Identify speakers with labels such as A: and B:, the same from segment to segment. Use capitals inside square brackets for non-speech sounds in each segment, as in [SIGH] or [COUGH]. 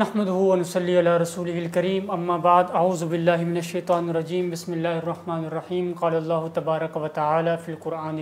A: نحمده ونصلي علی رسوله الکریم اما بعد اعوذ باللہ من الشیطان الرجیم بسم اللہ الرحمن الرحیم قال اللہ تبارک و تعالی فی القرآن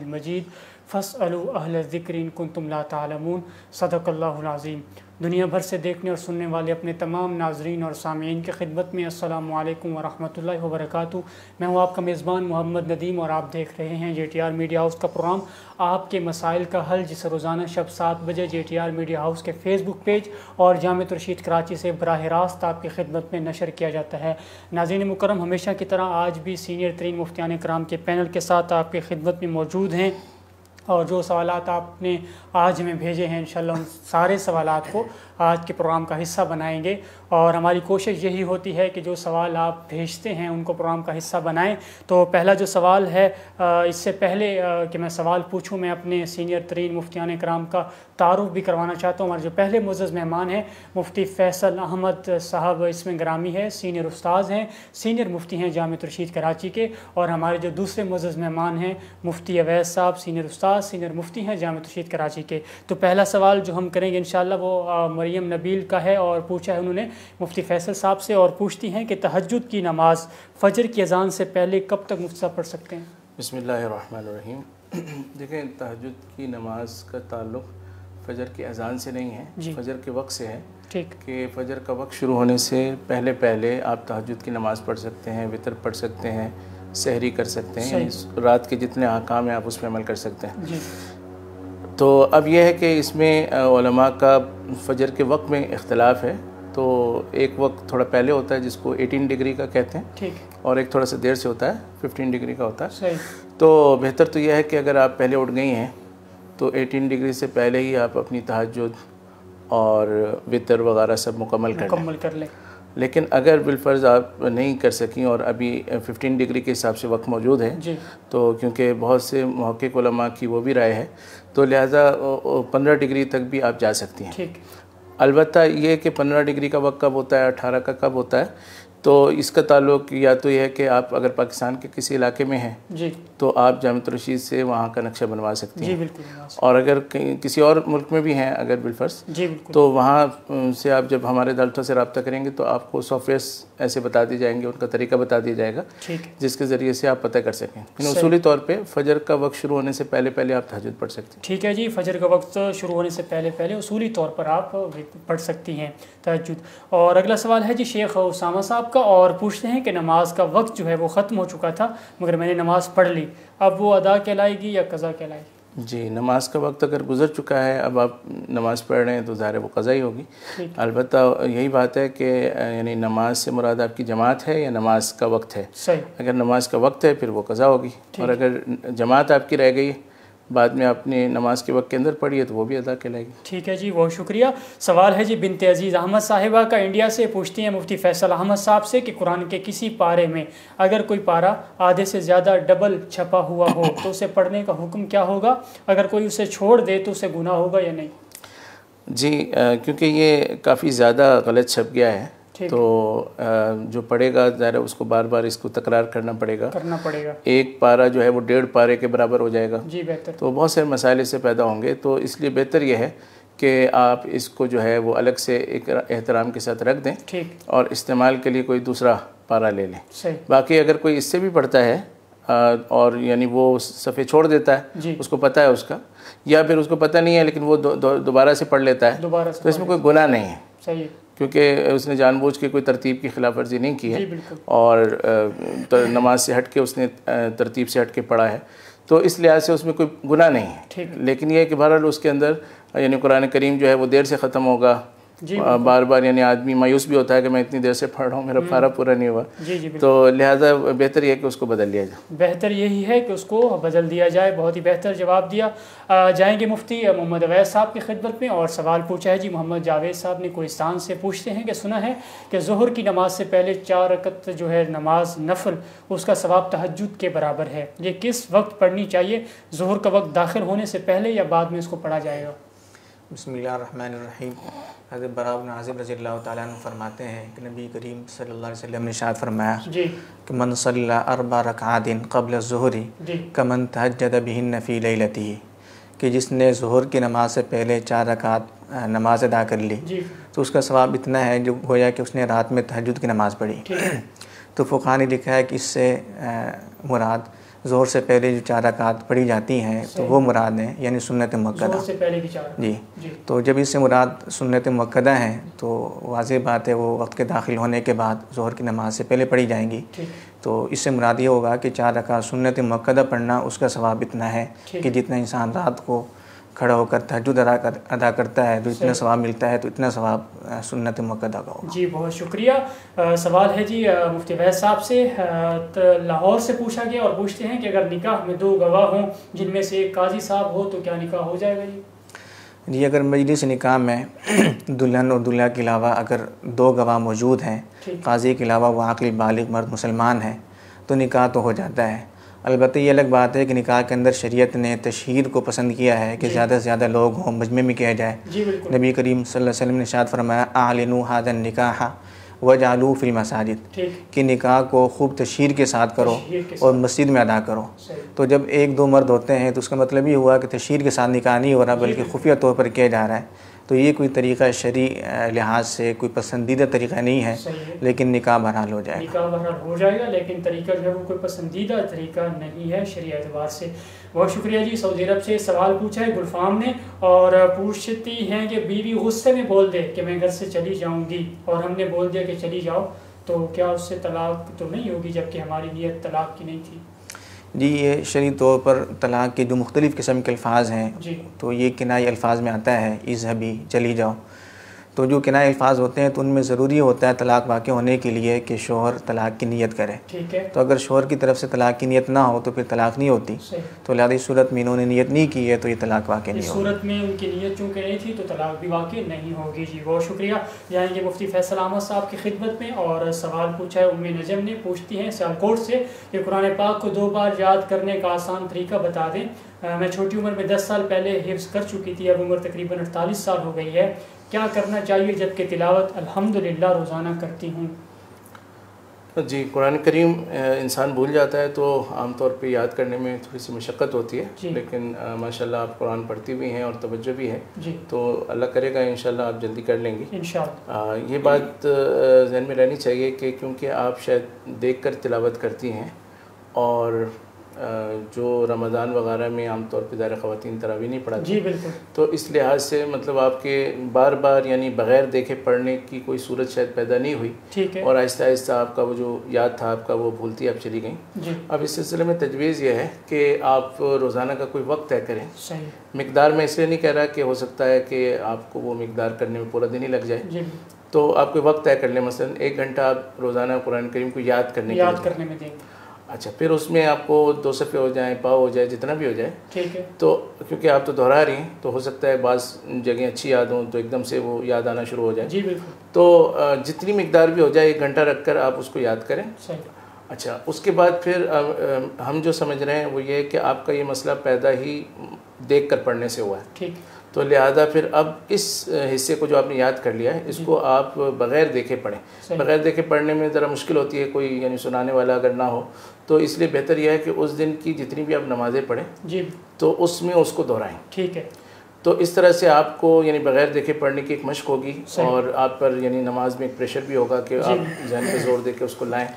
A: المجيد فاسألوا أهل الذكر إن كنتم لا تعلمون۔ صدق الله العظيم دنیا بھر سے دیکھنے اور سننے والے اپنے تمام ناظرین اور سامعین کی خدمت میں السلام علیکم ورحمۃ اللہ وبرکاتہ۔ میں ہوں آپ کا میزبان محمد ندیم اور آپ دیکھ رہے ہیں J T R media house کا پروگرام۔ آپ کے مسائل کا حل جسے روزانہ شب سات بجے J T R media house کے فیس بک پیج اور جامع رشید کراچی سے براہ راست آپ کی خدمت میں نشر کیا جاتا ہے۔ ناظرین مکرم ہمیشہ کی طرح آج بھی سینئر ترین مفتیان کرام کے پینل کے ساتھ آپ کی خدمت میں موجود ہیں۔ اور جو سوالات آپ نے آج ہمیں بھیجے ہیں انشاءاللہ ان سارے سوالات کو آج کے پروگرام کا حصہ بنائیں گے اور ہماری کوشش یہی ہوتی ہے کہ جو سوال آپ بھیجتے ہیں ان کو پروگرام کا حصہ بنائیں۔ تو پہلا جو سوال ہے اس سے پہلے کہ میں سوال پوچھوں، میں اپنے سینئر ترین مفتیان کرام کا تعارف بھی کروانا چاہتا ہوں۔ ہمارے جو پہلے معزز مہمان ہیں، مفتی فیصل احمد صاحب اس میں گرامی ہے سینئر استاذ ہیں، سینئر مفتی ہیں جامع رشید کراچی کے۔ اور ہمارے جو دوسرے معزز مہمان ہیں، مفتی اویس صاحب، سینئر استاذ، سینئر مفتی ہیں جامع رشید کراچی کے۔ تو پہلا سوال جو ہم کریں گے انشاءاللہ وہ مریم نبیل کا ہے اور پوچھا ہے انہوں نے مفتی فیصل صاحب سے اور پوچھتی ہیں کہ تہجد کی نماز فجر کی اذان سے پہلے کب تک مفتی صاحب پڑھ سکتے ہیں؟
B: بسم اللہ الرحمن الرحیم۔ [CLEARS THROAT] دیکھیں تہجد کی نماز کا تعلق فجر کی اذان سے نہیں ہے
A: جی۔
B: فجر کے وقت سے ہے۔
A: ٹھیک۔
B: کہ فجر کا وقت شروع ہونے سے پہلے پہلے آپ تہجد کی نماز پڑھ سکتے ہیں وطر پڑھ سکتے ہیں سحری کر سکتے ہیں یعنی رات کے جتنے احکام ہیں آپ اس پہ عمل کر سکتے ہیں۔
A: جی۔
B: تو اب یہ ہے کہ اس میں علماء کا فجر کے وقت میں اختلاف ہے۔ تو ایک وقت تھوڑا پہلے ہوتا ہے جس کو ایٹین ڈگری کا کہتے ہیں۔ اور ایک تھوڑا سا دیر سے ہوتا ہے ففٹین ڈگری کا ہوتا ہے۔ تو بہتر تو یہ ہے کہ اگر آپ پہلے اٹھ گئی ہیں تو ایٹین ڈگری سے پہلے ہی آپ اپنی تہجد اور وطر وغیرہ سب مکمل کر لیں۔
A: مکمل کر لیں۔
B: لیکن اگر بالفرض آپ نہیں کر سکیں اور ابھی ففٹین ڈگری کے حساب سے وقت موجود ہے
A: جی۔
B: تو کیونکہ بہت سے محقق علماء کی وہ بھی رائے ہے تو لہٰذا پندرہ ڈگری تک بھی آپ جا سکتی ہیں۔
A: ٹھیک۔
B: البتہ یہ کہ پندرہ ڈگری کا وقت کب ہوتا ہے اٹھارہ کا کب ہوتا ہے تو اس کا تعلق یا تو یہ ہے کہ آپ اگر پاکستان کے کسی علاقے میں ہیں
A: جی۔
B: تو آپ جامع رشید سے وہاں کا نقشہ بنوا سکتی
A: جی
B: ہیں۔
A: بالکل
B: اور اگر کسی اور ملک میں بھی ہیں اگر بالفرض
A: جی بالکل۔
B: تو وہاں سے آپ جب ہمارے دلتوں سے رابطہ کریں گے تو آپ کو سافٹ ویئرس ایسے بتا دی جائیں گے ان کا طریقہ بتا دیا جائے گا جس کے ذریعے سے آپ پتہ کر سکیں۔ اصولی طور پہ فجر کا وقت شروع ہونے سے پہلے پہلے آپ تہجد پڑھ سکتے
A: ٹھیک ہے جی فجر کا وقت شروع ہونے سے پہلے پہلے اصولی طور پر آپ پڑھ سکتی ہیں تہجد۔ اور اگلا سوال ہے جی شیخ اسامہ صاحب کا اور پوچھتے ہیں کہ نماز کا وقت جو ہے وہ ختم ہو چکا تھا مگر میں نے نماز پڑھ لی۔ اب وہ ادا کہلائے گی یا قضا کہلائے گی؟
B: جی نماز کا وقت اگر گزر چکا ہے اب آپ نماز پڑھ رہے ہیں تو ظاہر ہے وہ قضا ہی ہوگی۔ البتہ یہی بات ہے کہ یعنی نماز سے مراد آپ کی جماعت ہے یا نماز کا وقت ہے؟
A: صحیح۔
B: اگر نماز کا وقت ہے پھر وہ قضا ہوگی۔ اور اگر جماعت آپ کی رہ گئی بعد میں آپ نے نماز کے وقت کے اندر پڑھی ہے تو وہ بھی ادا کہلائے گی۔
A: ٹھیک ہے جی بہت شکریہ۔ سوال ہے جی بنت عزیز احمد صاحبہ کا انڈیا سے پوچھتی ہیں مفتی فیصل احمد صاحب سے کہ قرآن کے کسی پارے میں اگر کوئی پارا آدھے سے زیادہ ڈبل چھپا ہوا ہو تو اسے پڑھنے کا حکم کیا ہوگا؟ اگر کوئی اسے چھوڑ دے تو اسے گناہ ہوگا یا نہیں؟
B: جی کیونکہ یہ کافی زیادہ غلط چھپ گیا ہے۔ تو جو پڑھے گا ظاہر ہے اس کو بار بار اس کو تکرار کرنا پڑے گا۔
A: کرنا پڑے گا۔
B: ایک پارا جو ہے وہ ڈیڑھ پارے کے برابر ہو جائے گا۔
A: جی بہتر۔
B: تو بہت سے مسائل اس سے پیدا ہوں گے۔ تو اس لیے بہتر یہ ہے کہ آپ اس کو جو ہے وہ الگ سے ایک احترام کے ساتھ رکھ دیں
A: ٹھیک۔
B: اور استعمال کے لیے کوئی دوسرا پارا لے لیں۔
A: صحیح۔
B: باقی اگر کوئی اس سے بھی پڑھتا ہے اور یعنی وہ صفحے چھوڑ دیتا ہے
A: جی۔
B: اس کو پتہ ہے اس کا یا پھر اس کو پتہ نہیں ہے لیکن وہ دوبارہ سے پڑھ لیتا ہے
A: دوبارہ
B: تو اس میں کوئی گناہ نہیں ہے۔ کیونکہ اس نے جان بوجھ کے کوئی ترتیب کی خلاف ورزی نہیں کی
A: جی
B: ہے
A: بالکل۔
B: اور نماز سے ہٹ کے اس نے ترتیب سے ہٹ کے پڑھا ہے۔ تو اس لحاظ سے اس میں کوئی گناہ نہیں ہے۔ لیکن یہ ہے کہ بہرحال اس کے اندر یعنی قرآن کریم جو ہے وہ دیر سے ختم ہوگا۔
A: جی
B: بار بار یعنی آدمی مایوس بھی ہوتا ہے کہ میں اتنی دیر سے پڑھ رہا ہوں میرا پارا پورا نہیں ہوا۔
A: جی جی
B: تو لہٰذا بہتر یہ ہے کہ اس کو بدل لیا جائے۔
A: بہتر یہی ہے کہ اس کو بدل دیا جائے بہت ہی بہتر جواب دیا۔ جائیں گے مفتی محمد اویس صاحب کی خدمت میں اور سوال پوچھا ہے۔ جی محمد جاوید صاحب نے کوئستان سے پوچھتے ہیں کہ سنا ہے کہ ظہر کی نماز سے پہلے چار رکعت جو ہے نماز نفل اس کا ثواب تہجد کے برابر ہے۔ یہ کس وقت پڑھنی چاہیے؟ ظہر کا وقت داخل ہونے سے پہلے یا بعد میں اس کو پڑھا جائے گا؟
C: بسم اللہ الرحمن الرحیم۔ حضرت برا بن عازب رضی اللہ تعالیٰ عنہ فرماتے ہیں کہ نبی کریم صلی اللہ علیہ وسلم نے شاید فرمایا
A: جی۔
C: کہ من صلی اربع رکعات قبل الظہری
A: جی۔
C: کمن تہجد بہن فی لیلتی کہ جس نے ظہر کی نماز سے پہلے چار رکعت نماز ادا کر لی۔
A: جی۔
C: تو اس کا ثواب اتنا ہے جو گویا کہ اس نے رات میں تہجد کی نماز پڑھی۔ تو فقہ نے لکھا ہے کہ اس سے مراد زہر سے پہلے جو چار رکعت پڑھی جاتی ہیں تو وہ مراد ہیں یعنی سنت مقدہ
A: سے پہلے کی چار۔
C: جی۔
A: جی۔
C: تو جب اس سے مراد سنت مقدہ ہیں تو واضح بات ہے وہ وقت کے داخل ہونے کے بعد ظہر کی نماز سے پہلے پڑھی جائیں گی۔ تو اس سے مراد یہ ہوگا کہ چار رکعت سنت مقدہ پڑھنا اس کا ثواب اتنا ہے کہ جتنا انسان رات کو کھڑا ہو کر تہجد ادا کر ادا کرتا ہے تو اتنا ثواب ملتا ہے تو اتنا ثواب سنت مقدہ کا ہوگا۔
A: جی بہت شکریہ۔ آ، سوال ہے جی مفتی ویس صاحب سے آ، لاہور سے پوچھا گیا اور پوچھتے ہیں کہ اگر نکاح میں دو گواہ ہوں جن میں سے ایک قاضی صاحب ہو تو کیا نکاح ہو جائے گا جی؟
C: جی اگر مجلس نکاح میں [CLEARS THROAT] دلہن اور دلہا کے علاوہ اگر دو گواہ موجود ہیں قاضی کے علاوہ وہ عاقل بالغ مرد مسلمان ہیں تو نکاح تو ہو جاتا ہے۔ البتہ یہ الگ بات ہے کہ نکاح کے اندر شریعت نے تشہیر کو پسند کیا ہے کہ زیادہ سے زیادہ لوگ ہوں مجمع میں کیا جائے۔
A: جی
C: نبی کریم صلی اللہ علیہ وسلم نے شاد فرمایا اعلنوا هذا النکاح وجعلوا فی المساجد۔ کہ نکاح کو خوب تشہیر کے ساتھ کرو اور مسجد میں ادا کرو۔ تو جب ایک دو مرد ہوتے ہیں تو اس کا مطلب یہ ہوا کہ تشہیر کے ساتھ نکاح نہیں ہو رہا بلکہ خفیہ طور پر کیا جا رہا ہے۔ تو یہ کوئی طریقہ شرعی اہ، لحاظ سے کوئی پسندیدہ طریقہ نہیں ہے لیکن نکاح بہرحال ہو جائے گا۔
A: نکاح بہرحال ہو جائے گا لیکن طریقہ جو ہے وہ کوئی پسندیدہ طریقہ نہیں ہے شریع اعتبار سے۔ بہت شکریہ جی سعودی عرب سے سوال پوچھا ہے گلفام نے اور پوچھتی ہیں کہ بیوی غصے میں بول دے کہ میں گھر سے چلی جاؤں گی اور ہم نے بول دیا کہ چلی جاؤ تو کیا اس سے طلاق تو نہیں ہوگی جبکہ ہماری نیت طلاق کی نہیں تھی؟
C: جی یہ شرعی طور پر طلاق کے جو مختلف قسم کے الفاظ ہیں
A: جی۔
C: تو یہ کنائی الفاظ میں آتا ہے اذهبی چلی جاؤ۔ تو جو کنائی الفاظ ہوتے ہیں تو ان میں ضروری ہوتا ہے طلاق واقع ہونے کے لیے کہ شوہر طلاق کی نیت کرے۔ تو اگر شوہر کی طرف سے طلاق کی نیت نہ ہو تو پھر طلاق نہیں ہوتی۔ تو لہذا اس صورت میں انہوں نے نیت نہیں کی ہے تو یہ طلاق واقع نہیں ہوگی۔
A: صورت میں ان کی نیت چونکہ نہیں تھی تو طلاق بھی واقع نہیں ہوگی۔ جی بہت شکریہ۔ جائیں گے مفتی فیصل احمد صاحب کی خدمت میں اور سوال پوچھا ہے ام نجم نے پوچھتی ہیں سیالکوٹ سے کہ قرآن پاک کو دو بار یاد کرنے کا آسان طریقہ بتا دیں۔ میں چھوٹی عمر میں دس سال پہلے حفظ کر چکی تھی اب عمر تقریباً اڑتالیس سال ہو گئی ہے۔ کیا کرنا چاہیے جبکہ تلاوت الحمدللہ روزانہ کرتی ہوں؟
B: جی قرآن کریم انسان بھول جاتا ہے تو عام طور پہ یاد کرنے میں تھوڑی سی مشقت ہوتی ہے۔
A: جی۔
B: لیکن ماشاء اللہ آپ قرآن پڑھتی بھی ہیں اور توجہ بھی ہے
A: جی۔
B: تو اللہ کرے گا انشاءاللہ آپ جلدی کر لیں گی۔
A: انشاءاللہ۔
B: یہ بات ذہن میں رہنی چاہیے کہ کیونکہ آپ شاید دیکھ کر تلاوت کرتی ہیں اور جو رمضان وغیرہ میں عام طور پہ ظاہر خواتین تراویح نہیں پڑھاتی
A: جی بالکل۔
B: تو اس لحاظ سے مطلب آپ کے بار بار یعنی بغیر دیکھے پڑھنے کی کوئی صورت شاید پیدا نہیں ہوئی۔
A: ٹھیک ہے۔
B: اور آہستہ آہستہ آپ کا وہ جو یاد تھا آپ کا وہ بھولتی آپ چلی گئیں۔
A: جی۔
B: اب اس سلسلے میں تجویز یہ ہے کہ آپ روزانہ کا کوئی وقت طے کریں۔
A: صحیح۔
B: مقدار میں اس لیے نہیں کہہ رہا کہ ہو سکتا ہے کہ آپ کو وہ مقدار کرنے میں پورا دن ہی لگ جائے۔
A: جی۔
B: تو آپ کوئی وقت طے کر لیں مثلا ایک گھنٹہ آپ روزانہ قرآن کریم کو یاد کرنے
A: یاد کرنے میں دیں۔
B: اچھا پھر اس میں آپ کو دو صفحے ہو جائیں پاؤ ہو جائے جتنا بھی ہو جائے۔
A: ٹھیک ہے۔
B: تو کیونکہ آپ تو دہرا رہی ہیں تو ہو سکتا ہے بعض جگہیں اچھی یاد ہوں تو ایک دم سے وہ یاد آنا شروع ہو جائے۔
A: جی بالکل۔
B: تو جتنی مقدار بھی ہو جائے ایک گھنٹہ رکھ کر آپ اس کو یاد کریں۔
A: صحیح۔
B: اچھا اس کے بعد پھر ہم جو سمجھ رہے ہیں وہ یہ ہے کہ آپ کا یہ مسئلہ پیدا ہی دیکھ کر پڑھنے سے ہوا ہے۔
A: ٹھیک۔
B: تو لہذا پھر اب اس حصے کو جو آپ نے یاد کر لیا ہے اس کو آپ بغیر دیکھے پڑھیں۔ بغیر دیکھے پڑھنے میں ذرا مشکل ہوتی ہے کوئی یعنی سنانے والا اگر نہ ہو تو اس لیے بہتر یہ ہے کہ اس دن کی جتنی بھی آپ نمازیں پڑھیں
A: جی۔
B: تو اس میں اس کو دہرائیں۔
A: ٹھیک ہے۔
B: تو اس طرح سے آپ کو یعنی بغیر دیکھے پڑھنے کی ایک مشق ہوگی۔ اور آپ پر یعنی نماز میں ایک پریشر بھی ہوگا کہ
A: جی۔
B: آپ ذہن پہ زور دے کے اس کو لائیں۔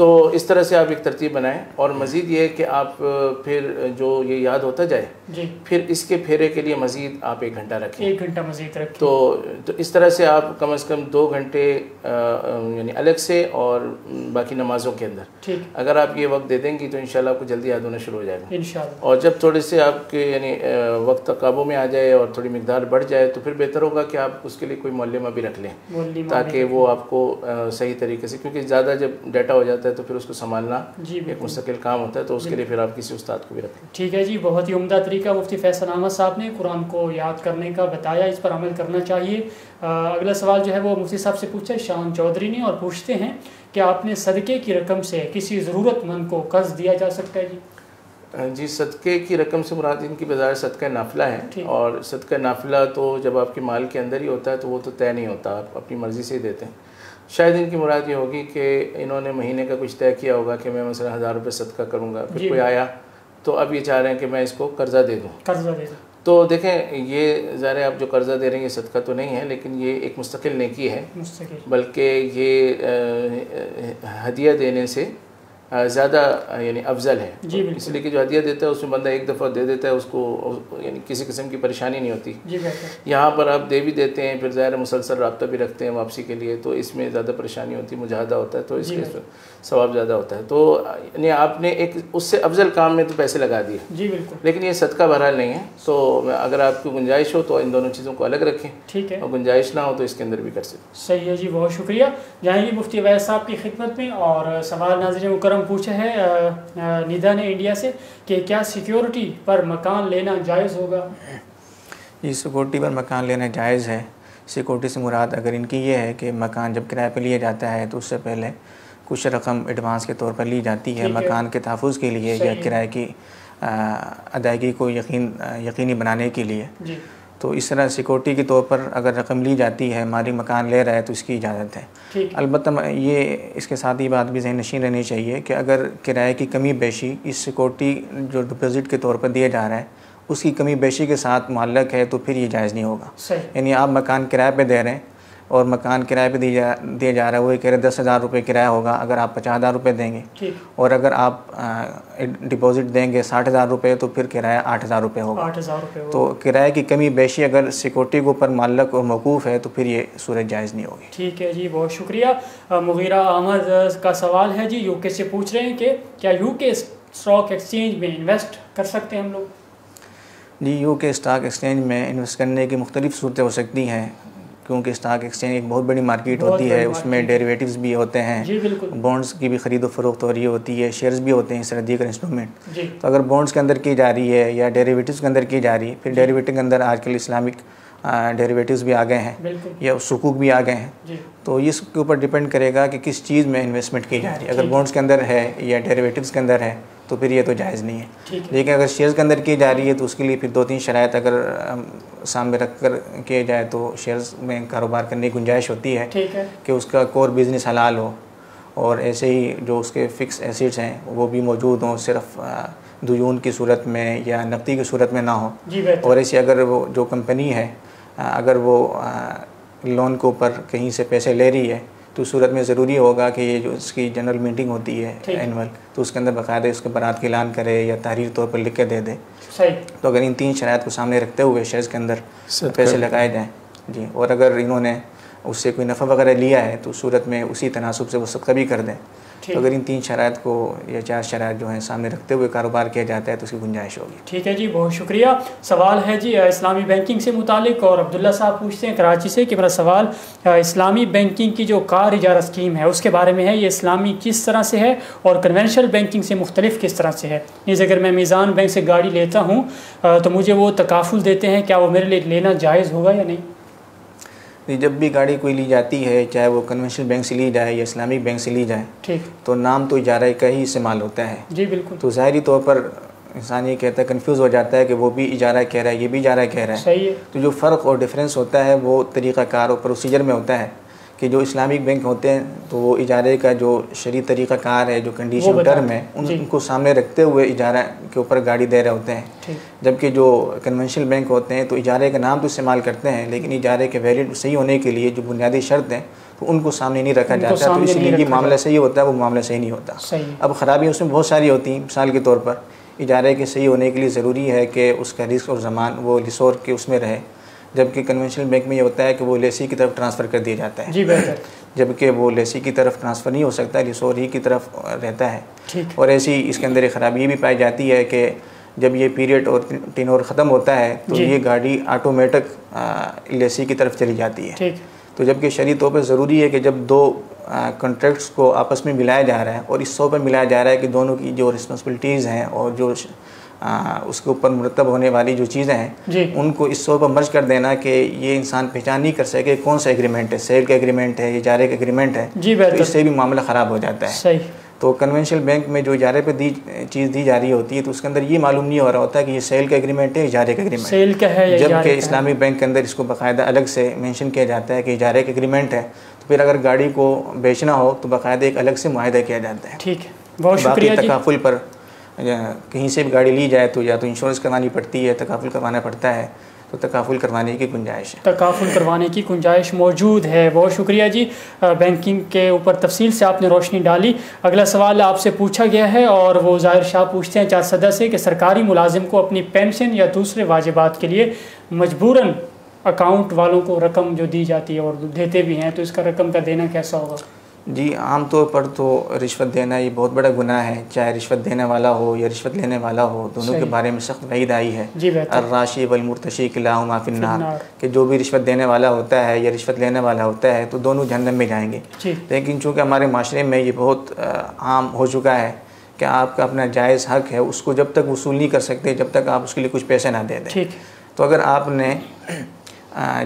B: تو اس طرح سے آپ ایک ترتیب بنائیں اور مزید یہ ہے کہ آپ پھر جو یہ یاد ہوتا جائے
A: جی۔
B: پھر اس کے پھیرے کے لیے مزید آپ ایک گھنٹہ رکھیں۔
A: ایک گھنٹہ مزید رکھیں۔
B: تو تو اس طرح سے آپ کم از کم دو گھنٹے یعنی الگ سے اور باقی نمازوں کے اندر۔
A: ٹھیک۔
B: اگر آپ یہ وقت دے دیں گی تو انشاءاللہ آپ کو جلدی یاد ہونا شروع ہو جائے گا۔
A: انشاءاللہ۔
B: اور جب تھوڑے سے آپ کے یعنی وقت قابو میں آ جائے اور تھوڑی مقدار بڑھ جائے تو پھر بہتر ہوگا کہ آپ اس کے لیے کوئی معلمہ بھی رکھ لیں۔ تاکہ وہ آپ کو صحیح طریقے سے کیونکہ زیادہ جب ڈیٹا ہو جاتا ہے تو پھر اس کو سنبھالنا
A: جی
B: ایک مستقل کام ہوتا ہے تو اس کے لیے پھر آپ کسی استاد کو بھی رکھ لیں
A: ٹھیک ہے جی بہت ہی عمدہ طریقہ مفتی فیصل احمد صاحب نے قرآن کو یاد کرنے کا بتایا اس پر عمل کرنا چاہیے۔ اگلا سوال جو ہے وہ مفتی صاحب سے پوچھا ہے شان چودھری نے اور پوچھتے ہیں کہ آپ نے صدقے کی رقم سے کسی ضرورت مند کو قرض دیا جا سکتا ہے جی؟
B: جی صدقے کی رقم سے مراد ان کی بظاہر صدقہ نافلہ ہے۔ اور صدقہ نافلہ تو جب آپ کے مال کے اندر ہی ہوتا ہے تو وہ تو طے نہیں ہوتا آپ اپنی مرضی سے ہی دیتے ہیں۔ شاید ان کی مراد یہ ہوگی کہ انہوں نے مہینے کا کچھ طے کیا ہوگا کہ میں مثلا ہزار روپے صدقہ کروں گا پھر
A: جی۔
B: کوئی آیا تو اب یہ چاہ رہے ہیں کہ میں اس کو قرضہ دے دوں۔
A: قرضہ دے دو
B: تو دیکھیں یہ ظاہر آپ جو قرضہ دے رہے ہیں یہ صدقہ تو نہیں ہے لیکن یہ ایک مستقل نیکی ہے۔
A: مستقل۔
B: بلکہ یہ ہدیہ دینے سے زیادہ یعنی افضل ہے۔
A: جی
B: اس لیے کہ جو ہدیہ دیتا ہے اس میں بندہ ایک دفعہ دے دیتا ہے اس کو یعنی کسی قسم کی پریشانی نہیں ہوتی۔
A: جی
B: یہاں پر آپ دے بھی دیتے ہیں پھر ظاہر مسلسل رابطہ بھی رکھتے ہیں واپسی کے لیے تو اس میں زیادہ پریشانی ہوتی ہے مجاہدہ ہوتا ہے تو اس
A: جی
B: کے ثواب زیادہ ہوتا ہے۔ تو یعنی آپ نے ایک اس سے افضل کام میں تو پیسے لگا دیے۔
A: جی بالکل۔
B: لیکن یہ صدقہ بہرحال نہیں ہے۔ تو اگر آپ کی گنجائش ہو تو ان دونوں چیزوں کو الگ رکھیں۔
A: ٹھیک ہے۔
B: اور گنجائش نہ ہو تو اس کے اندر بھی کر سکتے
A: صحیح ہے جی بہت شکریہ۔ جائیں گے مفتی ویس صاحب کی خدمت میں اور سوال ناظرین مکرم پوچھے ہے ندا نے انڈیا سے کہ کیا سیکیورٹی پر مکان لینا جائز ہوگا؟
C: جی سیکورٹی پر مکان لینا جائز ہے۔ سیکورٹی سے مراد اگر ان کی یہ ہے کہ مکان جب کرائے پہ لیا جاتا ہے تو اس سے پہلے کچھ رقم ایڈوانس کے طور پر لی جاتی ہے مکان کے تحفظ کے لیے یا۔ کرائے کی ادائیگی کو یقین یقینی بنانے کے لیے۔
A: جی۔
C: تو اس طرح سیکورٹی کے طور پر اگر رقم لی جاتی ہے مالک مکان لے رہا ہے تو اس کی اجازت ہے۔ البتہ یہ اس کے ساتھ یہ بات بھی ذہن نشین رہنی چاہیے کہ اگر کرائے کی کمی بیشی اس سیکورٹی جو ڈپوزٹ کے طور پر دیا جا رہا ہے اس کی کمی بیشی کے ساتھ معلق ہے تو پھر یہ جائز نہیں ہوگا۔ یعنی آپ مکان کرائے پہ دے رہے ہیں اور مکان کرائے پہ دیا جا دیا جا رہا ہے وہ یہ کہہ رہے دس ہزار روپے کرایہ ہوگا اگر آپ پچاس ہزار روپے دیں گے۔ اور اگر آپ ڈپوزٹ دیں گے ساٹھ ہزار روپے تو پھر کرایہ آٹھ ہزار روپے ہوگا۔ تو کرائے کی کمی بیشی اگر سیکورٹی کے اوپر معلق اور موقوف ہے تو پھر یہ صورت جائز نہیں ہوگی۔
A: ٹھیک ہے جی بہت شکریہ۔ مغیرہ احمد کا سوال ہے جی یو کے سے پوچھ رہے ہیں کہ کیا یو کے اسٹاک ایکسچینج میں انویسٹ کر سکتے ہیں ہم لوگ؟
C: جی یو کے اسٹاک ایکسچینج میں انویسٹ کرنے کی مختلف صورتیں ہو سکتی ہیں۔ کیونکہ اسٹاک ایکسچینج ایک بہت بڑی مارکیٹ ہوتی ہے اس میں۔ ڈیریویٹیوز بھی ہوتے ہیں
A: جی
C: بونڈز کی بھی خرید و فروخت ہو رہی ہوتی ہے شیئرز بھی ہوتے ہیں اس طرح دیگر انسٹرومنٹ
A: جی۔
C: تو اگر بونڈز کے اندر کی جا رہی ہے یا ڈیریویٹیوز کے اندر کی جا رہی ہے پھر ڈیریویٹو کے اندر آج کل اسلامک ڈیریویٹیوز بھی آ گئے ہیں۔ یا سکوک بھی آ گئے ہیں۔
A: جی۔
C: تو اس کے اوپر ڈپینڈ کرے گا کہ کس چیز میں انویسٹمنٹ کی جا رہی ہے۔ اگر۔ بونڈز کے اندر ہے یا ڈیریویٹیوز کے اندر ہے تو پھر یہ تو جائز نہیں ہے۔ لیکن اگر شیئرز کے اندر کی جا رہی ہے تو اس کے لیے پھر دو تین شرائط اگر ام، سامنے رکھ کر کیے جائے تو شیئرز میں کاروبار کرنے کی گنجائش ہوتی ہے کہ اس کا کور بزنس حلال ہو اور ایسے ہی جو اس کے فکس ایسیٹس ہیں وہ بھی موجود ہوں صرف دیون کی صورت میں یا نقدی کی صورت میں نہ ہو
A: جی
C: اور ایسی اگر وہ جو کمپنی ہے اگر وہ لون کے اوپر کہیں سے پیسے لے رہی ہے تو صورت میں ضروری ہوگا کہ یہ جو اس کی جنرل میٹنگ ہوتی ہے۔ اینول تو اس کے اندر باقاعدہ اس کے برات کا اعلان کرے یا تحریر طور پر لکھ کے دے دے۔
A: صحیح.
C: تو اگر ان تین شرائط کو سامنے رکھتے ہوئے شیئرز کے اندر پیسے لگائے جائیں۔ جی اور اگر انہوں نے اس سے کوئی نفع وغیرہ لیا ہے تو صورت میں اسی تناسب سے وہ صدقہ بھی کر دیں۔ تو اگر ان تین شرائط کو یا چار شرائط جو ہیں سامنے رکھتے ہوئے کاروبار کیا جاتا ہے تو اس کی گنجائش ہوگی۔
A: ٹھیک ہے جی بہت شکریہ۔ سوال ہے جی اسلامی بینکنگ سے متعلق اور عبداللہ صاحب پوچھتے ہیں کراچی سے کہ میرا سوال اسلامی بینکنگ کی جو کار اجارہ اسکیم ہے اس کے بارے میں ہے یہ اسلامی کس طرح سے ہے اور کنونشنل بینکنگ سے مختلف کس طرح سے ہے؟ نیز اگر میں میزان بینک سے گاڑی لیتا ہوں تو مجھے وہ تکافل دیتے ہیں کیا وہ میرے لیے لینا جائز ہوگا یا نہیں؟
C: جب بھی گاڑی کوئی لی جاتی ہے چاہے وہ کنونشنل بینک سے لی جائے یا اسلامک بینک سے لی جائے تو نام تو اجارہ کا ہی استعمال ہوتا ہے۔
A: جی بالکل۔
C: تو ظاہری طور پر انسان یہ کہتا ہے کنفیوز ہو جاتا ہے کہ وہ بھی اجارہ کہہ رہا ہے یہ بھی اجارہ کہہ رہا ہے۔
A: صحیح ہے۔
C: تو جو فرق اور ڈفرینس ہوتا ہے وہ طریقہ کار اور پروسیجر میں ہوتا ہے۔ کہ جو اسلامک بینک ہوتے ہیں تو وہ اجارے کا جو شرعی طریقہ کار ہے جو کنڈیشن ٹرم ہے ان
A: جی۔
C: ان کو سامنے رکھتے ہوئے اجارہ کے اوپر گاڑی دے رہے ہوتے ہیں۔ جبکہ جو کنونشنل بینک ہوتے ہیں تو اجارے کا نام تو استعمال کرتے ہیں لیکن اجارے کے ویلڈ صحیح ہونے کے لیے جو بنیادی شرط ہیں تو ان کو سامنے نہیں رکھا جاتا تو اس لیے یہ معاملہ۔ صحیح ہوتا ہے وہ معاملہ صحیح نہیں ہوتا۔ اب خرابیاں اس میں بہت ساری ہوتی ہیں مثال کے طور پر اجارے کے صحیح ہونے کے لیے ضروری ہے کہ اس کا رزق اور زمان وہ لسور کے اس میں رہے۔ جبکہ کنونشنل بینک میں یہ ہوتا ہے کہ وہ لیسی کی طرف ٹرانسفر کر دیا جاتا ہے۔
A: جی بہتر۔
C: جبکہ وہ لیسی کی طرف ٹرانسفر نہیں ہو سکتا لسور ہی کی طرف رہتا ہے۔ اور ایسی اس کے اندر ایک خرابی یہ بھی پائی جاتی ہے کہ جب یہ پیریڈ اور ٹینور ختم ہوتا ہے تو
A: جی۔
C: یہ گاڑی آٹومیٹک لیسی کی طرف چلی جاتی ہے۔ تو جبکہ شرعی طور پر ضروری ہے کہ جب دو کنٹریکٹس کو آپس میں ملایا جا رہا ہے اور اس طور پر ملایا جا رہا ہے کہ دونوں کی جو رسپانسبلٹیز ہیں اور جو اس کے اوپر مرتب ہونے والی جو چیزیں ہیں
A: جی۔
C: ان کو اس طور پر مرج کر دینا کہ یہ انسان پہچان نہیں کر سکے کون سا ایگریمنٹ ہے سیل کا ایگریمنٹ ہے اجارے کا ایگریمنٹ ہے
A: جی
C: تو اس سے بھی معاملہ خراب ہو جاتا ہے۔
A: صحیح۔
C: تو کنونشنل بینک میں جو اجارے پہ دی چیز دی جا رہی ہوتی ہے تو اس کے اندر یہ معلوم نہیں ہو رہا ہوتا کہ یہ سیل کا ایگریمنٹ ہے اجارے کا ایگریمنٹ
A: سیل کا ہے
C: جبکہ؟ اسلامک بینک کے اندر اس کو باقاعدہ الگ سے مینشن کیا جاتا ہے کہ اجارے کا ایگریمنٹ ہے۔ تو پھر اگر گاڑی کو بیچنا ہو تو باقاعدہ ایک الگ سے معاہدہ کیا جاتا ہے۔
A: ٹھیک ہے۔ بہت شکریہ جی۔
C: تکافل پر کہیں سے بھی گاڑی لی جائے تو یا تو انشورنس کروانی پڑتی ہے، تکافل کروانا پڑتا ہے، تو تکافل کروانے کی گنجائش ہے۔
A: تکافل کروانے کی گنجائش موجود ہے۔ بہت شکریہ جی۔ بینکنگ کے اوپر تفصیل سے آپ نے روشنی ڈالی۔ اگلا سوال آپ سے پوچھا گیا ہے اور وہ ظاہر شاہ پوچھتے ہیں چار صدر سے کہ سرکاری ملازم کو اپنی پینشن یا دوسرے واجبات کے لیے مجبوراً اکاؤنٹ والوں کو رقم جو دی جاتی ہے اور دیتے بھی ہیں، تو اس کا رقم کا دینا کیسا ہوگا؟
C: جی عام طور پر تو رشوت دینا یہ بہت بڑا گناہ ہے چاہے رشوت دینے والا ہو یا رشوت لینے والا ہو دونوں کے بارے میں سخت وعید آئی ہے۔
A: جی
C: الراشی والمرتشی قلعہ معافی النار۔ کہ جو بھی رشوت دینے والا ہوتا ہے یا رشوت لینے والا ہوتا ہے تو دونوں جہنم میں جائیں گے۔
A: جی۔
C: لیکن چونکہ ہمارے معاشرے میں یہ بہت عام ہو چکا ہے کہ آپ کا اپنا جائز حق ہے اس کو جب تک وصول نہیں کر سکتے جب تک آپ اس کے لیے کچھ پیسے نہ دے دیں۔ تو اگر آپ نے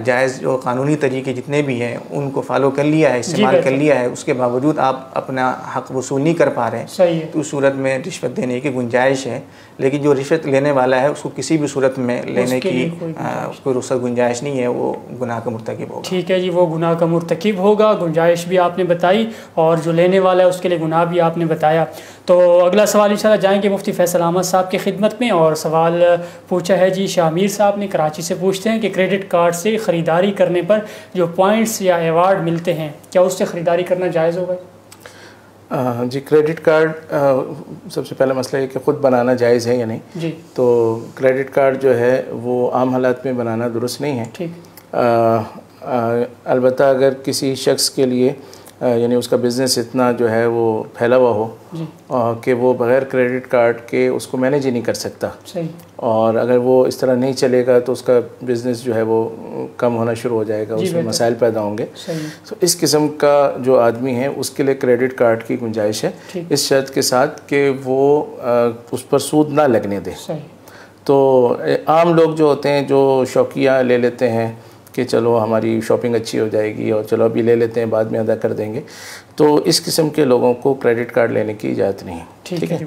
C: جائز جو قانونی طریقے جتنے بھی ہیں ان کو فالو کر لیا ہے استعمال کر لیا ہے اس کے باوجود آپ اپنا حق وصول نہیں کر پا رہے ہیں۔ تو اس صورت میں رشوت دینے کی گنجائش ہے لیکن جو رشوت لینے والا ہے اس کو کسی بھی صورت میں لینے کی کوئی رخصت گنجائش نہیں ہے وہ گناہ کا مرتکب ہوگا۔
A: ٹھیک ہے جی وہ گناہ کا مرتکب ہوگا گنجائش بھی آپ نے بتائی اور جو لینے والا ہے اس کے لیے گناہ بھی آپ نے بتایا۔ تو اگلا سوال انشاءاللہ جائیں گے مفتی فیصل احمد صاحب کی خدمت میں اور سوال پوچھا ہے جی شامیر صاحب نے کراچی سے پوچھتے ہیں کہ کریڈٹ کارڈ سے خریداری کرنے پر جو پوائنٹس یا ایوارڈ ملتے ہیں کیا اس سے خریداری کرنا جائز ہوگا؟
B: جی کریڈٹ کارڈ سب سے پہلا مسئلہ یہ کہ خود بنانا جائز ہے یا نہیں۔
A: جی۔
B: تو کریڈٹ کارڈ جو ہے وہ عام حالات میں بنانا درست نہیں ہے۔
A: ٹھیک۔
B: البتہ اگر کسی شخص کے لیے یعنی اس کا بزنس اتنا جو ہے وہ پھیلا ہوا ہو
A: جی۔
B: کہ وہ بغیر کریڈٹ کارڈ کے اس کو مینیج ہی نہیں کر سکتا۔
A: صحیح۔
B: اور اگر وہ اس طرح نہیں چلے گا تو اس کا بزنس جو ہے وہ کم ہونا شروع ہو جائے گا اس میں مسائل پیدا ہوں گے۔ تو اس قسم کا جو آدمی ہے اس کے لیے کریڈٹ کارڈ کی گنجائش ہے۔ اس شرط کے ساتھ کہ وہ اس پر سود نہ لگنے دے۔
A: صحیح۔
B: تو عام لوگ جو ہوتے ہیں جو شوقیہ لے لیتے ہیں کہ چلو ہماری شاپنگ اچھی ہو جائے گی اور چلو ابھی لے لیتے ہیں بعد میں ادا کر دیں گے۔ تو اس قسم کے لوگوں کو کریڈٹ کارڈ لینے کی اجازت نہیں ٹھیک ہے؟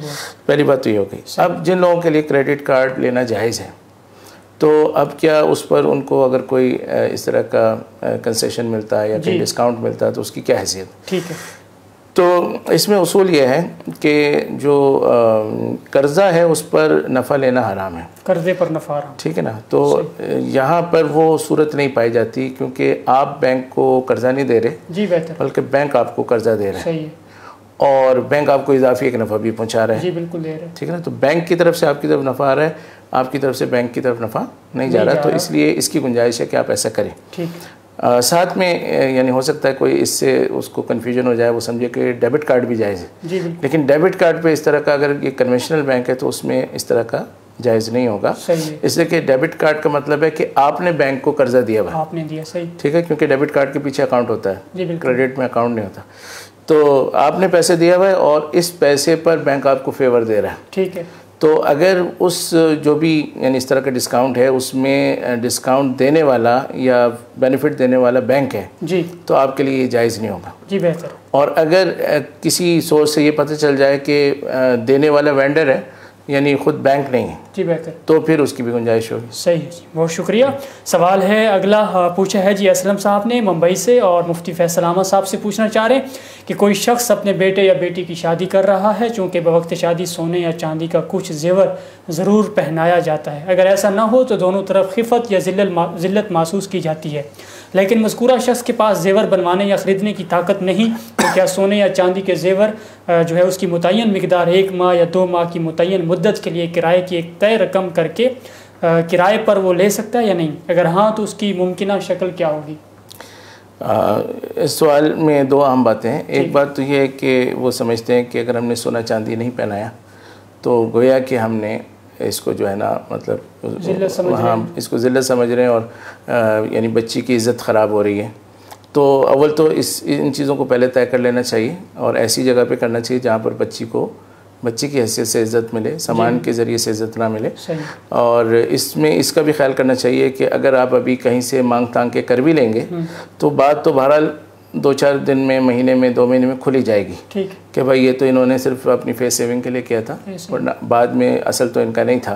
B: پہلی بات تو یہ ہو گئی۔ اب جن لوگوں کے لیے کریڈٹ کارڈ لینا جائز ہے تو اب کیا اس پر ان کو اگر کوئی اس طرح کا کنسیشن ملتا ہے یا کوئی ڈسکاؤنٹ ملتا ہے تو اس کی کیا حیثیت؟
A: ٹھیک ہے۔
B: تو اس میں اصول یہ ہے کہ جو قرضہ ہے اس پر نفع لینا حرام ہے۔
A: قرضے پر نفع حرام۔
B: ٹھیک ہے نا؟ تو یہاں پر وہ صورت نہیں پائی جاتی کیونکہ آپ بینک کو قرضہ نہیں دے رہے۔
A: جی بہتر۔
B: بلکہ بینک آپ کو قرضہ دے رہے۔
A: صحیح ہے۔
B: اور بینک آپ کو اضافی ایک نفع بھی پہنچا رہا ہے۔
A: جی بالکل دے رہے
B: ٹھیک ہے نا؟ تو بینک کی طرف سے آپ کی طرف نفع آ رہا ہے آپ کی طرف سے بینک کی طرف نفع نہیں جا رہا تو اس لیے اس کی گنجائش ہے کہ آپ ایسا کریں۔
A: ٹھیک۔
B: ساتھ میں یعنی ہو سکتا ہے کوئی اس سے اس کو کنفیوژن ہو جائے وہ سمجھے کہ ڈیبٹ کارڈ بھی جائز ہے۔
A: جی
B: لیکن ڈیبٹ کارڈ پہ اس طرح کا اگر یہ کنونشنل بینک ہے تو اس میں اس طرح کا جائز نہیں ہوگا۔ اس لیے کہ ڈیبٹ کارڈ کا مطلب ہے کہ آپ نے بینک کو قرضہ دیا ہوا
A: آپ نے دیا صحیح۔
B: ٹھیک ہے کیونکہ ڈیبٹ کارڈ کے پیچھے اکاؤنٹ ہوتا ہے۔
A: جی
B: کریڈٹ میں اکاؤنٹ نہیں ہوتا۔ تو آپ نے پیسے دیا ہوا ہے اور اس پیسے پر بینک آپ کو فیور دے رہا ہے۔
A: ٹھیک ہے۔
B: تو اگر اس جو بھی یعنی اس طرح کا ڈسکاؤنٹ ہے اس میں ڈسکاؤنٹ دینے والا یا بینیفٹ دینے والا بینک ہے
A: جی۔
B: تو آپ کے لیے یہ جائز نہیں ہوگا۔
A: جی بہتر۔
B: اور اگر کسی سورس سے یہ پتہ چل جائے کہ دینے والا وینڈر ہے یعنی خود بینک نہیں ہے۔
A: جی بہتر۔
B: تو پھر اس کی بھی گنجائش ہوگی۔
A: صحیح جی بہت شکریہ۔ سوال ہے اگلا پوچھا ہے جی اسلم صاحب نے ممبئی سے اور مفتی فیصل احمد صاحب سے پوچھنا چاہ رہے ہیں کہ کوئی شخص اپنے بیٹے یا بیٹی کی شادی کر رہا ہے چونکہ بوقت شادی سونے یا چاندی کا کچھ زیور ضرور پہنایا جاتا ہے۔ اگر ایسا نہ ہو تو دونوں طرف خفت یا ذلت محسوس کی جاتی ہے۔ لیکن مذکورہ شخص کے پاس زیور بنوانے یا خریدنے کی طاقت نہیں تو کیا سونے یا چاندی کے زیور جو ہے اس کی متعین مقدار ایک ماہ یا دو ماہ کی متعین مدت کے لیے کرائے کی ایک طے رقم کر کے کرائے پر وہ لے سکتا ہے یا نہیں؟ اگر ہاں تو اس کی ممکنہ شکل کیا ہوگی؟
B: اس سوال میں دو اہم باتیں ہیں۔ ایک بات تو یہ ہے کہ وہ سمجھتے ہیں کہ اگر ہم نے سونا چاندی نہیں پہنایا تو گویا کہ ہم نے اس کو جو ہے نا مطلب ہاں اس کو ذلت سمجھ رہے ہیں اور یعنی بچی کی عزت خراب ہو رہی ہے۔ تو اول تو اس ان چیزوں کو پہلے طے کر لینا چاہیے اور ایسی جگہ پہ کرنا چاہیے جہاں پر بچی کو بچی کی حیثیت سے عزت ملے سامان کے ذریعے سے عزت نہ ملے۔ اور اس میں اس کا بھی خیال کرنا چاہیے کہ اگر آپ ابھی کہیں سے مانگ تانگ کے کر بھی لیں گے تو بات تو بہرحال دو چار دن میں مہینے میں دو مہینے میں کھلی جائے گی۔ کہ بھائی یہ تو انہوں نے صرف اپنی فیس سیونگ کے لیے کیا تھا ورنہ بعد میں اصل تو ان کا نہیں تھا۔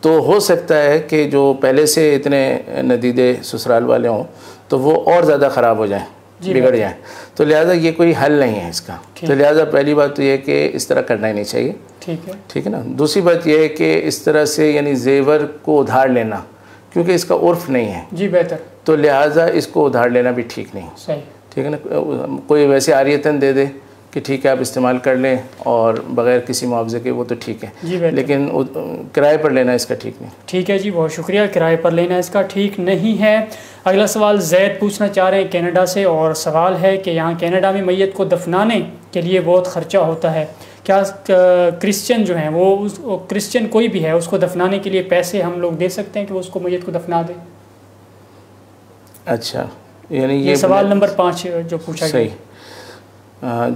B: تو ہو سکتا ہے کہ جو پہلے سے اتنے ندیدے سسرال والے ہوں تو وہ اور زیادہ خراب ہو جائیں
A: جی
B: بگڑ جائیں۔ تو لہٰذا یہ کوئی حل نہیں ہے اس کا۔ تو لہٰذا پہلی بات تو یہ کہ اس طرح کرنا ہی نہیں چاہیے۔
A: ٹھیک ہے۔
B: ٹھیک ہے نا؟ دوسری بات یہ ہے کہ اس طرح سے یعنی زیور کو ادھار لینا کیونکہ اس کا عرف نہیں ہے۔
A: جی بہتر۔
B: تو لہٰذا اس کو ادھار لینا بھی ٹھیک نہیں۔
A: صحیح۔
B: ٹھیک ہے نا؟ کوئی ویسے عاریتاً دے دے کہ ٹھیک ہے آپ استعمال کر لیں اور بغیر کسی معاوضے کے وہ تو ٹھیک ہے۔
A: جی
B: لیکن کرائے پر لینا اس کا ٹھیک نہیں۔
A: ٹھیک ہے جی بہت شکریہ کرائے پر لینا اس کا ٹھیک نہیں ہے۔ اگلا سوال زید پوچھنا چاہ رہے ہیں کینیڈا سے اور سوال ہے کہ یہاں کینیڈا میں میت کو دفنانے کے لیے بہت خرچہ ہوتا ہے۔ کیا کرسچن جو ہیں وہ اس کرسچن کوئی بھی ہے اس کو دفنانے کے لیے پیسے ہم لوگ دے سکتے ہیں کہ وہ اس کو میت کو دفنا دیں
B: اچھا۔ یعنی
A: یہ سوال نمبر پانچ جو پوچھا گیا۔
B: صحیح۔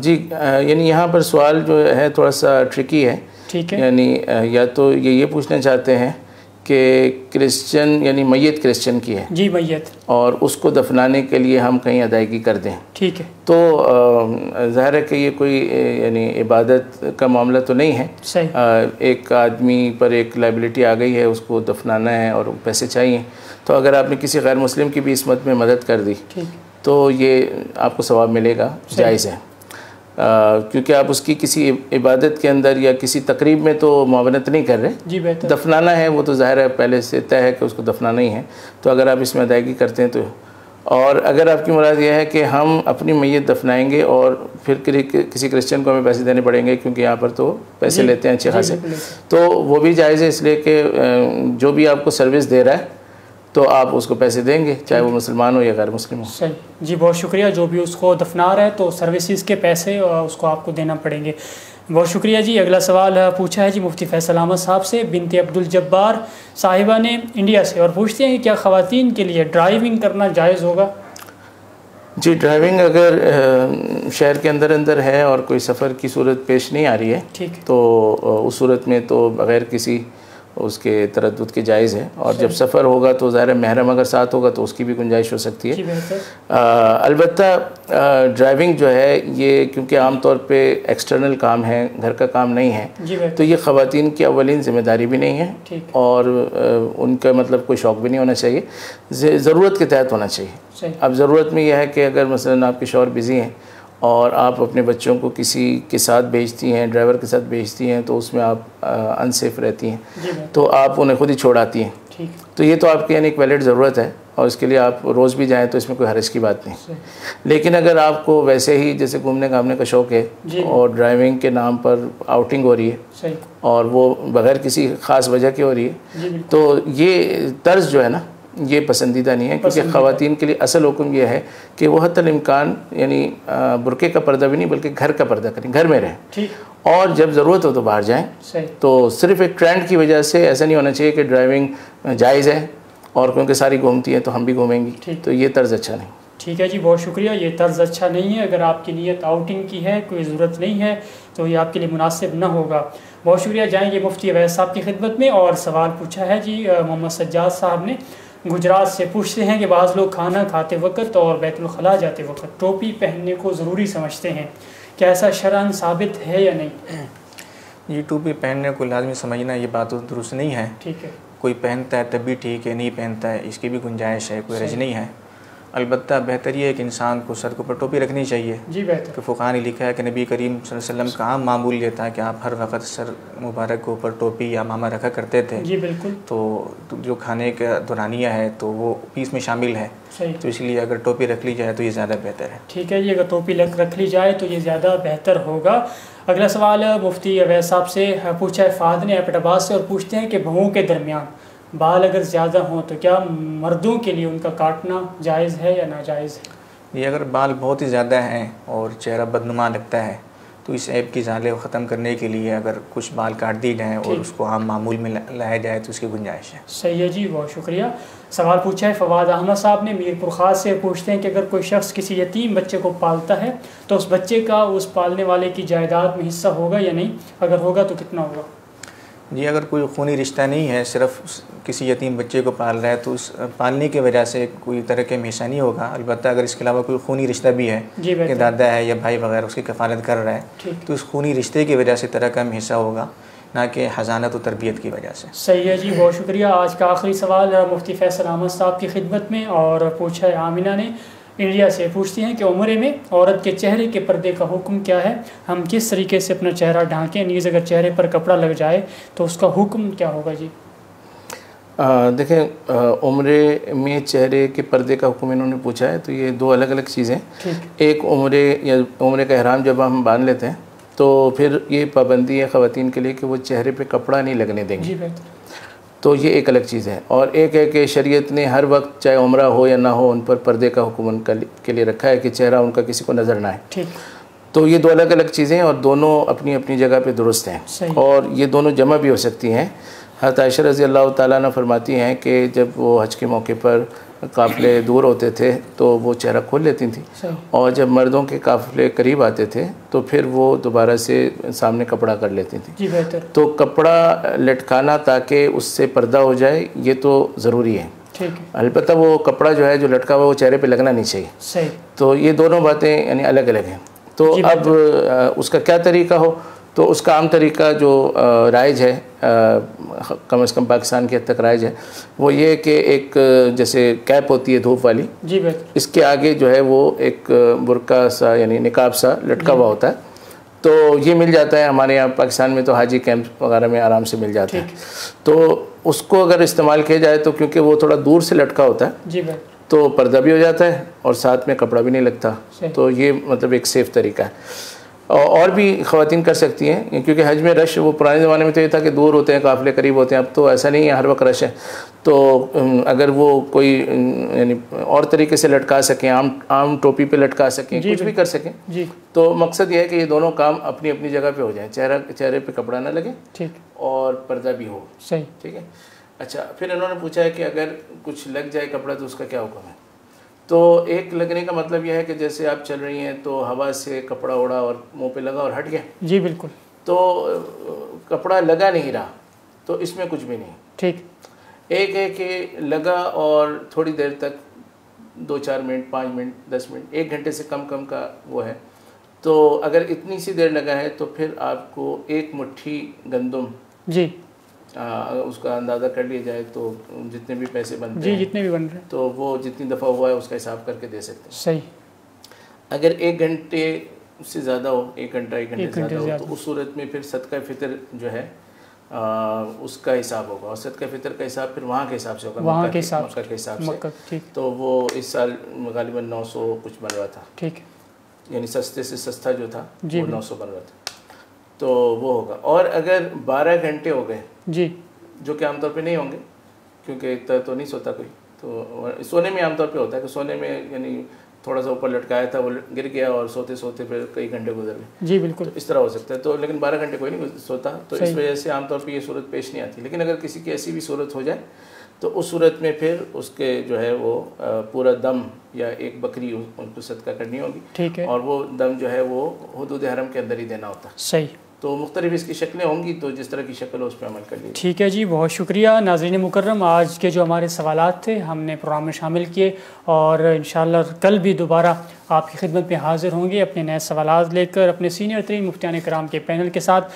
B: جی یعنی یہاں پر سوال جو ہے تھوڑا سا ٹرکی ہے۔
A: ٹھیک ہے۔
B: یعنی یا تو یہ یہ پوچھنا چاہتے ہیں کہ کرسچن یعنی میت کرسچن کی ہے۔
A: جی میت۔
B: اور اس کو دفنانے کے لیے ہم کہیں ادائیگی کر دیں۔
A: ٹھیک ہے۔
B: تو ظاہر ہے کہ یہ کوئی یعنی عبادت کا معاملہ تو نہیں ہے۔
A: صحیح۔
B: ایک آدمی پر ایک لائبلٹی آ گئی ہے اس کو دفنانا ہے اور پیسے چاہیے۔ تو اگر آپ نے کسی غیر مسلم کی بھی عصمت میں مدد کر دی تو یہ آپ کو ثواب ملے گا جائز ہے۔ کیونکہ آپ اس کی کسی عبادت کے اندر یا کسی تقریب میں تو معاونت نہیں کر رہے۔
A: جی بہتر۔
B: دفنانا ہے وہ تو ظاہر ہے پہلے سے طے ہے کہ اس کو دفنانا ہی ہے۔ تو اگر آپ اس میں ادائیگی کرتے ہیں تو اور اگر آپ کی مراد یہ ہے کہ ہم اپنی میت دفنائیں گے اور پھر کسی کرسچن کو ہمیں پیسے دینے پڑیں گے کیونکہ یہاں پر تو پیسے
A: جی،
B: لیتے ہیں اچھے
A: جی،
B: خاصے۔ تو وہ بھی جائز ہے اس لیے کہ جو بھی آپ کو سروس دے رہا ہے تو آپ اس کو پیسے دیں گے چاہے وہ مسلمان ہو یا غیر مسلم ہو۔
A: صحیح جی بہت شکریہ۔ جو بھی اس کو دفنا رہا ہے تو سروسز کے پیسے اس کو آپ کو دینا پڑیں گے۔ بہت شکریہ جی۔ اگلا سوال پوچھا ہے جی مفتی فیصل احمد صاحب سے۔ بنت عبد الجبار صاحبہ نے انڈیا سے اور پوچھتے ہیں کہ کیا خواتین کے لیے ڈرائیونگ کرنا جائز ہوگا؟
B: جی ڈرائیونگ اگر شہر کے اندر اندر ہے اور کوئی سفر کی صورت پیش نہیں آ رہی ہے تو اس صورت میں تو بغیر کسی اس کے تردد کے جائز ہے اور جب سفر ہوگا تو ظاہر ہے محرم اگر ساتھ ہوگا تو اس کی بھی گنجائش ہو سکتی ہے۔
A: جی
B: البتہ ڈرائیونگ جو ہے یہ کیونکہ عام طور پہ ایکسٹرنل کام ہے گھر کا کام نہیں ہے
A: جی
B: تو یہ خواتین کی اولین ذمہ داری بھی نہیں ہے۔ اور ان کا مطلب کوئی شوق بھی نہیں ہونا چاہیے۔ ضرورت کے تحت ہونا چاہیے۔ اب ضرورت میں یہ ہے کہ اگر مثلا آپ کے شوہر بزی ہیں اور آپ اپنے بچوں کو کسی کے ساتھ بھیجتی ہیں ڈرائیور کے ساتھ بھیجتی ہیں تو اس میں آپ انسیف رہتی ہیں۔
A: جی
B: تو آپ انہیں خود ہی چھوڑ آتی ہیں تو یہ تو آپ کی یعنی ایک ویلڈ ضرورت ہے اور اس کے لیے آپ روز بھی جائیں تو اس میں کوئی حرج کی بات نہیں۔ لیکن اگر آپ کو ویسے ہی جیسے گھومنے گھامنے کا شوق ہے
A: جی۔
B: اور ڈرائیونگ کے نام پر آؤٹنگ ہو رہی ہے اور وہ بغیر کسی خاص وجہ کے ہو رہی ہے
A: جی
B: تو یہ طرز جو ہے نا یہ پسندیدہ نہیں ہے کیونکہ۔ خواتین کے لیے اصل حکم یہ ہے کہ وہ حتی الامکان یعنی برقعے کا پردہ بھی نہیں بلکہ گھر کا پردہ کریں گھر میں رہیں۔
A: ٹھیک۔
B: اور جب ضرورت ہو تو باہر جائیں۔ تو صرف ایک ٹرینڈ کی وجہ سے ایسا نہیں ہونا چاہیے کہ ڈرائیونگ جائز ہے اور کیونکہ ساری گھومتی ہیں تو ہم بھی گھومیں گی۔ تو یہ طرز اچھا نہیں۔
A: ٹھیک ہے جی بہت شکریہ۔ یہ طرز اچھا نہیں ہے۔ اگر آپ کی نیت آؤٹنگ کی ہے کوئی ضرورت نہیں ہے تو یہ آپ کے لیے مناسب نہ ہوگا۔ بہت شکریہ۔ جائیں گے مفتی اویس صاحب کی خدمت میں اور سوال پوچھا ہے جی محمد سجاد صاحب نے۔ گجرات سے پوچھتے ہیں کہ بعض لوگ کھانا کھاتے وقت اور بیت الخلاء جاتے وقت ٹوپی پہننے کو ضروری سمجھتے ہیں۔ کیا ایسا شرعن ثابت ہے یا نہیں؟
C: یہ ٹوپی پہننے کو لازمی سمجھنا یہ بات درست نہیں ہے۔
A: ٹھیک ہے۔
C: کوئی پہنتا ہے تب بھی ٹھیک ہے نہیں پہنتا ہے اس کی بھی گنجائش ہے کوئی رج۔ نہیں ہے۔ البتہ بہتر یہ ہے کہ انسان کو سر کے اوپر ٹوپی رکھنی چاہیے
A: جی بہتر۔
C: کہ فقہ نے لکھا ہے کہ نبی کریم صلی اللہ علیہ وسلم کا عام معمول یہ تھا کہ آپ ہر وقت سر مبارک کے اوپر ٹوپی یا ماما رکھا کرتے تھے۔
A: جی بالکل۔
C: تو جو کھانے کا دورانیہ ہے تو وہ پیس میں شامل ہے۔
A: صحیح۔
C: تو اس لیے اگر ٹوپی رکھ لی جائے تو یہ زیادہ بہتر ہے۔
A: ٹھیک ہے جی اگر ٹوپی رکھ لی جائے تو یہ زیادہ بہتر ہوگا۔ اگلا سوال مفتی اویس صاحب سے پوچھا ہے فہد نے ایپٹ آباد سے اور پوچھتے ہیں کہ بہوؤں کے درمیان بال اگر زیادہ ہوں تو کیا مردوں کے لیے ان کا کاٹنا جائز ہے یا ناجائز ہے؟
C: یہ اگر بال بہت ہی زیادہ ہیں اور چہرہ بدنما لگتا ہے تو اس ایپ کی ظالے کو ختم کرنے کے لیے اگر کچھ بال کاٹ دی جائیں اور۔ اس کو عام معمول میں لا- لایا جائے تو اس کی گنجائش ہے۔
A: صحیح ہے جی بہت شکریہ۔ سوال پوچھا ہے فواد احمد صاحب نے میر پرخاص سے پوچھتے ہیں کہ اگر کوئی شخص کسی یتیم بچے کو پالتا ہے تو اس بچے کا اس پالنے والے کی جائیداد میں حصہ ہوگا یا نہیں؟ اگر ہوگا تو کتنا ہوگا؟
C: جی اگر کوئی خونی رشتہ نہیں ہے صرف کسی یتیم بچے کو پال رہا ہے تو اس پالنے کی وجہ سے کوئی طرح کے حصہ نہیں ہوگا۔ البتہ اگر اس کے علاوہ کوئی خونی رشتہ بھی ہے
A: جی
C: کہ دادا ہے یا بھائی وغیرہ اس کی کفالت کر رہا ہے تو اس خونی رشتے کی وجہ سے طرح کم حصہ ہوگا نہ کہ حضانت و تربیت کی وجہ سے۔
A: صحیح ہے جی بہت شکریہ۔ آج کا آخری سوال مفتی فیصل احمد صاحب کی خدمت میں اور پوچھا ہے آمینہ نے۔ انڈیا سے پوچھتی ہیں کہ عمرے میں عورت کے چہرے کے پردے کا حکم کیا ہے؟ ہم کس طریقے سے اپنا چہرہ ڈھانکیں؟ نیز اگر چہرے پر کپڑا لگ جائے تو اس کا حکم کیا ہوگا جی؟
B: دیکھیں عمرے میں چہرے کے پردے کا حکم انہوں نے پوچھا ہے تو یہ دو الگ الگ چیزیں ایک عمرے یا عمرے کا احرام جب ہم باندھ لیتے ہیں تو پھر یہ پابندی ہے خواتین کے لیے کہ وہ چہرے پہ کپڑا نہیں لگنے دیں گے تو یہ ایک الگ چیز ہے۔ اور ایک ہے کہ شریعت نے ہر وقت چاہے عمرہ ہو یا نہ ہو ان پر پردے کا حکم ان کے لیے رکھا ہے کہ چہرہ ان کا کسی کو نظر نہ آئے۔ تو یہ دو الگ الگ چیزیں اور دونوں اپنی اپنی جگہ پہ درست ہیں۔ اور یہ دونوں جمع بھی ہو سکتی ہیں۔ حضرت عائشہ رضی اللہ تعالیٰ نے فرماتی ہیں کہ جب وہ حج کے موقع پر قافلے دور ہوتے تھے تو وہ چہرہ کھول لیتی تھیں۔ اور جب مردوں کے قافلے قریب آتے تھے تو پھر وہ دوبارہ سے سامنے کپڑا کر لیتی تھیں۔
A: جی بہتر۔
B: تو کپڑا لٹکانا تاکہ اس سے پردہ ہو جائے یہ تو ضروری ہے۔ البتہ وہ کپڑا جو ہے جو لٹکا ہوا وہ چہرے پہ لگنا نہیں چاہیے۔ تو یہ دونوں باتیں یعنی الگ الگ ہیں۔ تو جی اب اس کا کیا طریقہ ہو؟ تو اس کا عام طریقہ جو رائج ہے کم از کم پاکستان کے حد تک رائج ہے وہ یہ کہ ایک جیسے کیپ ہوتی ہے دھوپ والی
A: جی
B: اس کے آگے جو ہے وہ ایک برقع سا یعنی نکاب سا لٹکا ہوا ہوتا ہے۔ تو یہ مل جاتا ہے ہمارے یہاں پاکستان میں تو حاجی کیمپ وغیرہ میں آرام سے مل جاتا ہے۔ تو اس کو اگر استعمال کیا جائے تو کیونکہ وہ تھوڑا دور سے لٹکا ہوتا ہے
A: جی
B: تو پردہ بھی ہو جاتا ہے اور ساتھ میں کپڑا بھی نہیں لگتا۔ تو یہ مطلب ایک سیف طریقہ ہے۔ اور بھی خواتین کر سکتی ہیں کیونکہ حج میں رش وہ پرانے زمانے میں تو یہ تھا کہ دور ہوتے ہیں قافلے قریب ہوتے ہیں اب تو ایسا نہیں ہے ہر وقت رش ہے۔ تو اگر وہ کوئی یعنی اور طریقے سے لٹکا سکیں عام عام ٹوپی پہ لٹکا سکیں جی کچھ بھی کر سکیں
A: جی۔
B: تو مقصد یہ ہے کہ یہ دونوں کام اپنی اپنی جگہ پہ ہو جائیں چہرہ چہرے پہ کپڑا نہ لگے
A: ٹھیک۔
B: اور پردہ بھی ہو۔
A: صحیح۔
B: ٹھیک ہے؟ اچھا پھر انہوں نے پوچھا ہے کہ اگر کچھ لگ جائے کپڑا تو اس کا کیا حکم ہے؟ تو ایک لگنے کا مطلب یہ ہے کہ جیسے آپ چل رہی ہیں تو ہوا سے کپڑا اڑا اور منہ پہ لگا اور ہٹ گیا
A: جی بالکل۔
B: تو کپڑا لگا نہیں رہا تو اس میں کچھ بھی نہیں۔
A: ٹھیک۔
B: ایک ہے کہ لگا اور تھوڑی دیر تک دو چار منٹ پانچ منٹ دس منٹ ایک گھنٹے سے کم کم کا وہ ہے۔ تو اگر اتنی سی دیر لگا ہے تو پھر آپ کو ایک مٹھی گندم
A: جی۔
B: اس کا اندازہ کر لیا جائے تو جتنے بھی پیسے بنتے
A: جی جتنے بھی بن رہے ہیں۔
B: تو وہ جتنی دفعہ ہوا ہے اس کا حساب کر کے دے سکتے ہیں۔
A: صحیح۔
B: اگر ایک گھنٹے سے زیادہ ہو ایک گھنٹہ ایک گھنٹے زیادہ ہو تو اس صورت میں پھر صدقہ فطر جو ہے اس کا حساب ہوگا۔ اور صدقہ فطر کا حساب پھر وہاں کے حساب سے ہوگا
A: وہاں کے حساب
B: کے حساب سے۔ تو وہ اس سال غالباً نو سو کچھ بن رہا تھا۔
A: ٹھیک۔
B: یعنی سستے سے سستا جو تھا
A: جی
B: وہ نو سو بن رہا تھا۔ تو وہ ہوگا۔ اور اگر بارہ گھنٹے ہو گئے
A: جی۔
B: جو کہ عام طور پہ نہیں ہوں گے کیونکہ تو نہیں سوتا کوئی۔ تو سونے میں عام طور پہ ہوتا ہے کہ سونے میں یعنی تھوڑا سا اوپر لٹکایا تھا وہ گر گیا اور سوتے سوتے پھر کئی گھنٹے گزر گئے۔
A: جی بالکل۔
B: اس طرح ہو سکتا ہے۔ تو لیکن بارہ گھنٹے کوئی نہیں سوتا تو اس وجہ سے عام طور پہ یہ صورت پیش نہیں آتی۔ لیکن اگر کسی کی ایسی بھی صورت ہو جائے تو اس صورت میں پھر اس کے جو ہے وہ پورا دم یا ایک بکری ان کو صدقہ کرنی ہوگی۔
A: ٹھیک ہے۔
B: اور وہ دم جو ہے وہ حدود حرم کے اندر ہی دینا ہوتا۔ ہے
A: صحیح۔
B: تو مختلف اس کی شکلیں ہوں گی تو جس طرح کی شکل ہو اس پہ عمل کر لیجیے۔
A: ٹھیک ہے جی بہت شکریہ۔ ناظرین مکرم، آج کے جو ہمارے سوالات تھے، ہم نے پروگرام میں شامل کیے اور انشاءاللہ کل بھی دوبارہ آپ کی خدمت میں حاضر ہوں گے اپنے نئے سوالات لے کر، اپنے سینئر ترین مفتیان کرام کے پینل کے ساتھ۔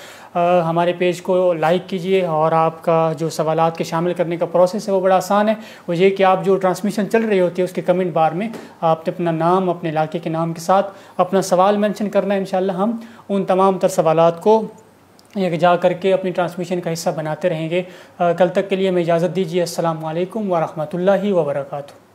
A: ہمارے پیج کو لائک کیجیے اور آپ کا جو سوالات کے شامل کرنے کا پروسیس ہے وہ بڑا آسان ہے۔ وہ یہ کہ آپ جو ٹرانسمیشن چل رہی ہوتی ہے اس کے کمنٹ بار میں آپ نے اپنا نام، اپنے علاقے کے نام کے ساتھ اپنا سوال مینشن کرنا ہے انشاءاللہ ہم ان تمام تر سوالات کو جا کر کے اپنی ٹرانسمیشن کا حصہ بناتے رہیں گے۔ کل تک کے لیے میں اجازت دیجیے السلام علیکم ورحمۃ اللہ وبرکاتہ۔